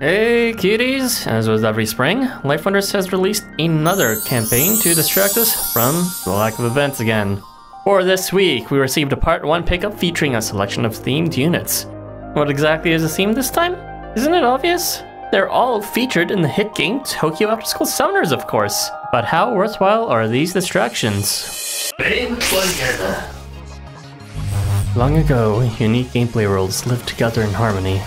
Hey cuties! As with every spring, LifeWonders has released another campaign to distract us from the lack of events again. For this week, we received a part 1 pickup featuring a selection of themed units. What exactly is the theme this time? Isn't it obvious? They're all featured in the hit game Tokyo Afterschool Summoners, of course. But how worthwhile are these distractions? Long ago, unique gameplay worlds lived together in harmony.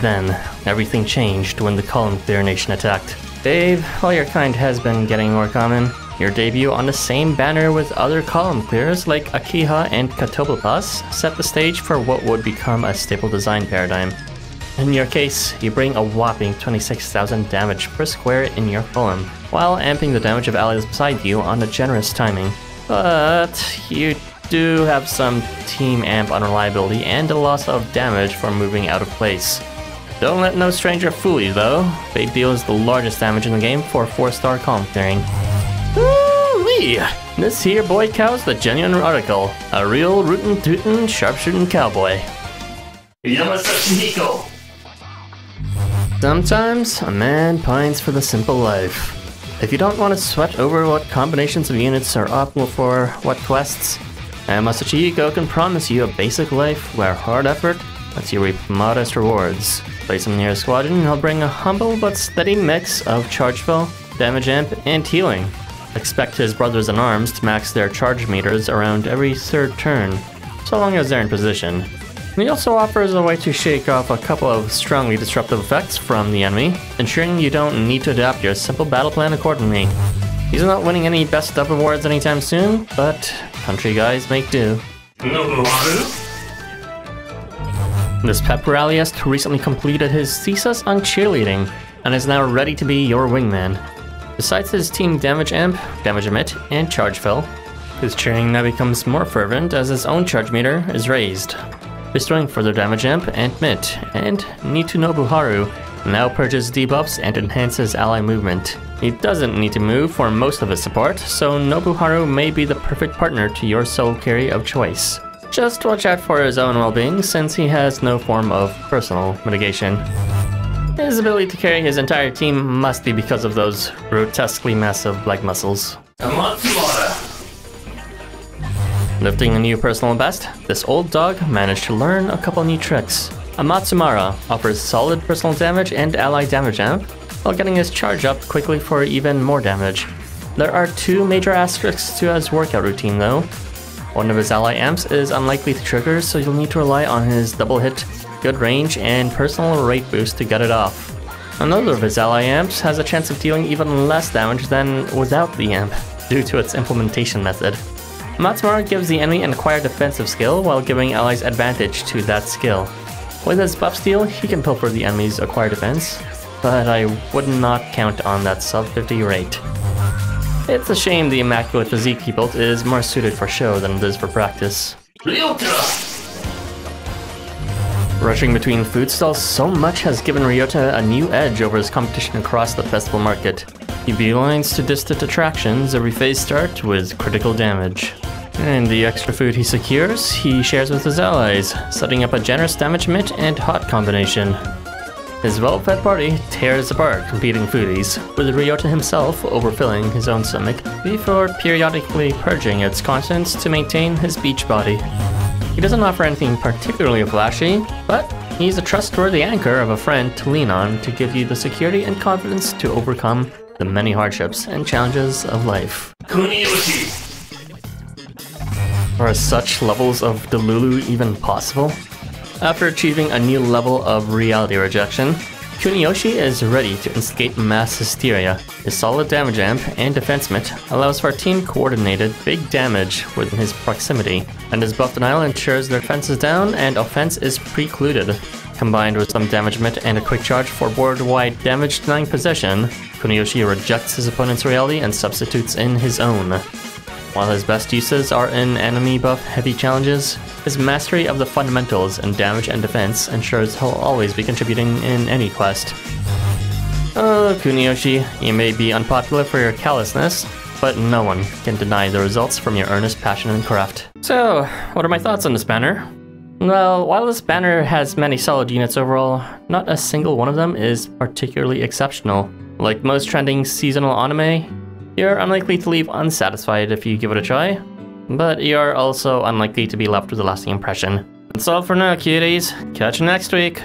Then, everything changed when the Column Clear Nation attacked. Babe, while your kind has been getting more common, your debut on the same banner with other column clears like Akiha and Catoblepas set the stage for what would become a staple design paradigm. In your case, you bring a whopping 26,000 damage per square in your column, while amping the damage of allies beside you on a generous timing. But you do have some team amp unreliability and a loss of damage for moving out of place. Don't let no stranger fool you though. They deals the largest damage in the game for a 4-star column clearing. Woo-wee! This here boy cow's the genuine article. A real rootin' tootin' sharpshooting cowboy. Yamasachihiko! Sometimes a man pines for the simple life. If you don't want to sweat over what combinations of units are optimal for what quests, Masachihiko can promise you a basic life where hard effort lets you reap modest rewards. Place him near a squadron and he'll bring a humble but steady mix of charge fill, damage amp, and healing. Expect his brothers in arms to max their charge meters around every third turn, so long as they're in position. He also offers a way to shake off a couple of strongly disruptive effects from the enemy, ensuring you don't need to adapt your simple battle plan accordingly. He's not winning any best stuff awards anytime soon, but country guys make do. This pep rallyist recently completed his thesis on cheerleading and is now ready to be your wingman. Besides his team damage amp, damage emit, and charge fill, his cheering now becomes more fervent as his own charge meter is raised bestowing further damage amp and mitt, and Nitu Nobuharu now purges debuffs and enhances ally movement. He doesn't need to move for most of his support, so Nobuharu may be the perfect partner to your soul carry of choice. Just watch out for his own well-being since he has no form of personal mitigation. His ability to carry his entire team must be because of those grotesquely massive leg muscles. Lifting a new personal best, this old dog managed to learn a couple new tricks. Amatsumara offers solid personal damage and ally damage amp, while getting his charge up quickly for even more damage. There are two major asterisks to his workout routine though. One of his ally amps is unlikely to trigger, so you'll need to rely on his double hit, good range, and personal rate boost to get it off. Another of his ally amps has a chance of dealing even less damage than without the amp, due to its implementation method. Matsumara gives the enemy an acquired defensive skill while giving allies advantage to that skill. With his buff steal, he can pilfer the enemy's acquired defense, but I would not count on that sub 50 rate. It's a shame the immaculate physique he built is more suited for show than it is for practice. Ryota! Rushing between food stalls so much has given Ryota a new edge over his competition across the festival market. He beelines to distant attractions every phase start with critical damage. And the extra food he secures, he shares with his allies, setting up a generous damage mitt and hot combination. His well-fed party tears apart competing foodies, with Ryota himself overfilling his own stomach before periodically purging its contents to maintain his beach body. He doesn't offer anything particularly flashy, but he's a trustworthy anchor of a friend to lean on to give you the security and confidence to overcome the many hardships and challenges of life. Are such levels of Delulu even possible? After achieving a new level of reality rejection, Kuniyoshi is ready to instigate mass hysteria. His solid damage amp and defense mitt allows for team coordinated big damage within his proximity, and his buff denial ensures their defense is down and offense is precluded. Combined with some damage mitt and a quick charge for board-wide damage denying possession, Kuniyoshi rejects his opponent's reality and substitutes in his own. While his best uses are in enemy buff heavy challenges, his mastery of the fundamentals in damage and defense ensures he'll always be contributing in any quest. Oh, Kuniyoshi, you may be unpopular for your callousness, but no one can deny the results from your earnest passion and craft. So, what are my thoughts on this banner? Well, while this banner has many solid units overall, not a single one of them is particularly exceptional. Like most trending seasonal anime, you're unlikely to leave unsatisfied if you give it a try, but you're also unlikely to be left with a lasting impression. That's all for now, cuties. Catch you next week.